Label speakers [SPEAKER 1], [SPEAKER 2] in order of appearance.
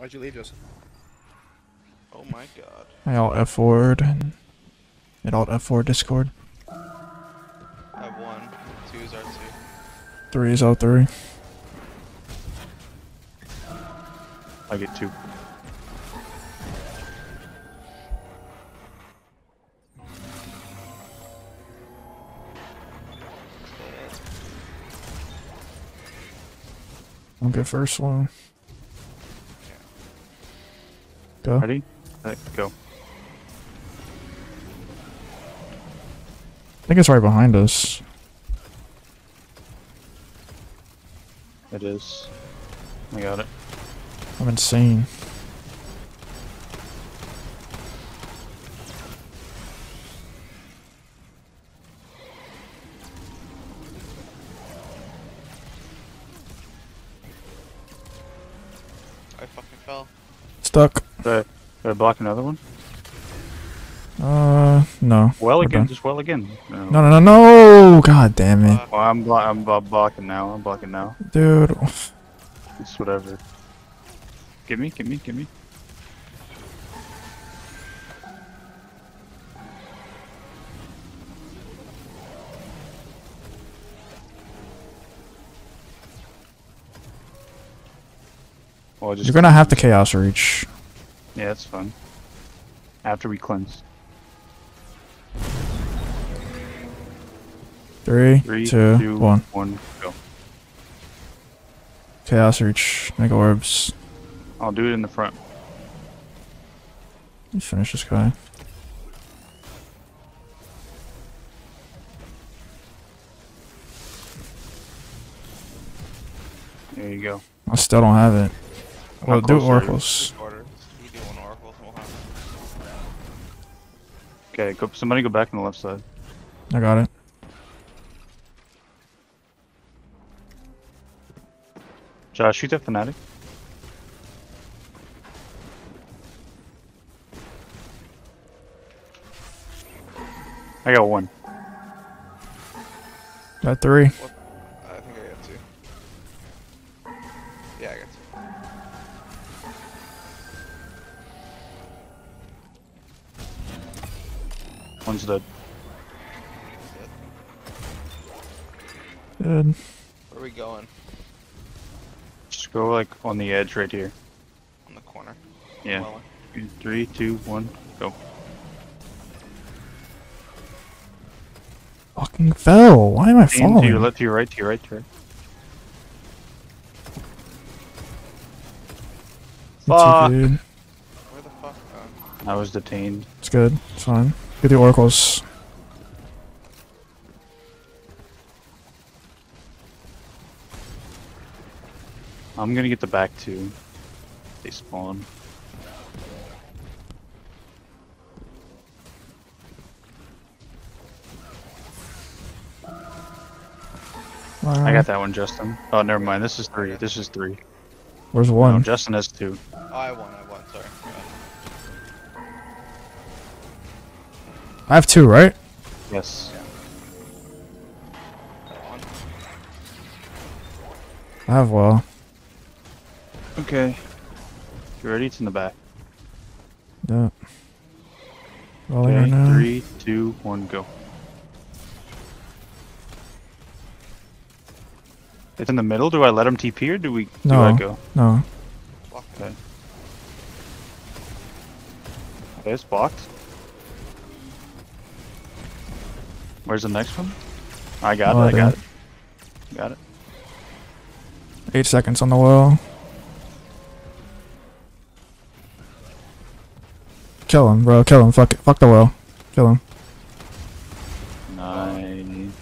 [SPEAKER 1] Why'd you leave, Joseph?
[SPEAKER 2] Oh my god.
[SPEAKER 3] I alt F forward and it alt F four Discord.
[SPEAKER 2] I have one. Two is R2.
[SPEAKER 3] Three is alt three.
[SPEAKER 4] I get two.
[SPEAKER 3] I'll get first one. Go.
[SPEAKER 4] Ready? Set, go.
[SPEAKER 3] I think it's right behind us.
[SPEAKER 4] It is. I got it.
[SPEAKER 3] I'm insane.
[SPEAKER 2] I fucking fell.
[SPEAKER 3] Stuck.
[SPEAKER 4] Did I, I block another one?
[SPEAKER 3] Uh, no.
[SPEAKER 4] Well again, just well again. No.
[SPEAKER 3] No, no, no! God damn it.
[SPEAKER 4] Well, I'm, blo- I'm blo- blocking now. I'm blocking now.
[SPEAKER 3] dude.
[SPEAKER 4] It's whatever. Give me, give me, give me. Just
[SPEAKER 3] You're gonna have to chaos reach.
[SPEAKER 4] yeah, that's fun. After we cleanse,
[SPEAKER 3] Three,
[SPEAKER 4] three,
[SPEAKER 3] two,
[SPEAKER 4] two,
[SPEAKER 3] one.
[SPEAKER 4] one, go.
[SPEAKER 3] Chaos reach. Mega orbs.
[SPEAKER 4] I'll do it in the front.
[SPEAKER 3] You finish this guy.
[SPEAKER 4] There you go.
[SPEAKER 3] I still don't have it.
[SPEAKER 4] How
[SPEAKER 3] Well, do
[SPEAKER 4] close
[SPEAKER 3] oracles.
[SPEAKER 2] Order. We do one oracle. We'll have
[SPEAKER 4] Okay, go. Somebody go back on the left side.
[SPEAKER 3] I got it.
[SPEAKER 4] Josh, shoot that fanatic. I got one.
[SPEAKER 3] Got three.
[SPEAKER 2] I
[SPEAKER 4] One's dead.
[SPEAKER 3] Good.
[SPEAKER 2] Where are we going?
[SPEAKER 4] Just go like on the edge right here.
[SPEAKER 2] On the corner.
[SPEAKER 4] Yeah.
[SPEAKER 2] Well, uh,
[SPEAKER 4] Three, two, one, go.
[SPEAKER 3] Fucking fell. Why am I
[SPEAKER 4] Aim to your
[SPEAKER 3] falling?
[SPEAKER 4] left, to your right, to your right, to your right. Fuck.
[SPEAKER 3] dude.
[SPEAKER 2] where the fuck? Oh.
[SPEAKER 4] I was detained.
[SPEAKER 3] It's good. It's fine. Get the oracles.
[SPEAKER 4] I'm gonna get the back two. They spawn. I got that one, Justin. Oh, never mind. This is three. This is three.
[SPEAKER 3] Where's
[SPEAKER 4] No,
[SPEAKER 3] one?
[SPEAKER 4] Justin has two.
[SPEAKER 2] Oh, I won. I won. Sorry.
[SPEAKER 3] I have two, right?
[SPEAKER 4] Yes.
[SPEAKER 2] I
[SPEAKER 3] have well.
[SPEAKER 4] Okay. You ready? It's in the back.
[SPEAKER 3] Yeah. Rolling right
[SPEAKER 4] Okay.
[SPEAKER 3] now.
[SPEAKER 4] Three, two, one, go. It's in the middle. Do I let him TP or do we? Do I
[SPEAKER 3] No.
[SPEAKER 4] go?
[SPEAKER 3] No.
[SPEAKER 4] Okay. Okay, it's blocked. Where's the next one? I got
[SPEAKER 3] oh,
[SPEAKER 4] it, I got it. Got it.
[SPEAKER 3] Eight seconds on the wall. Kill him, bro. Kill him. Fuck it. Fuck the wall. Kill him. Nine.